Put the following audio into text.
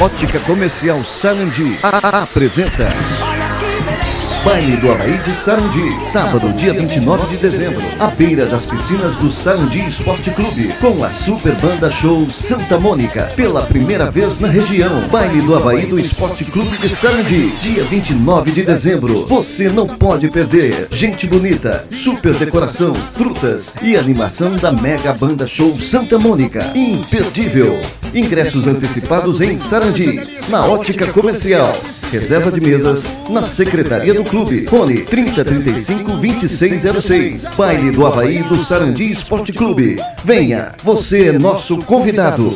Ótica Comercial Sarandi apresenta Baile do Havaí de Sarandi, sábado, dia 29 de dezembro, à beira das piscinas do Sarandi Esporte Clube, com a Super Banda Show Santa Mônica, pela primeira vez na região. Baile do Havaí do Esporte Clube de Sarandi, dia 29 de dezembro. Você não pode perder. Gente bonita, super decoração, frutas e animação da Mega Banda Show Santa Mônica. Imperdível. Ingressos antecipados em Sarandi, na Ótica Comercial. Reserva de mesas na Secretaria do Clube. Fone 3035 2606. Baile do Havaí do Sarandi Esporte Clube. Venha, você é nosso convidado.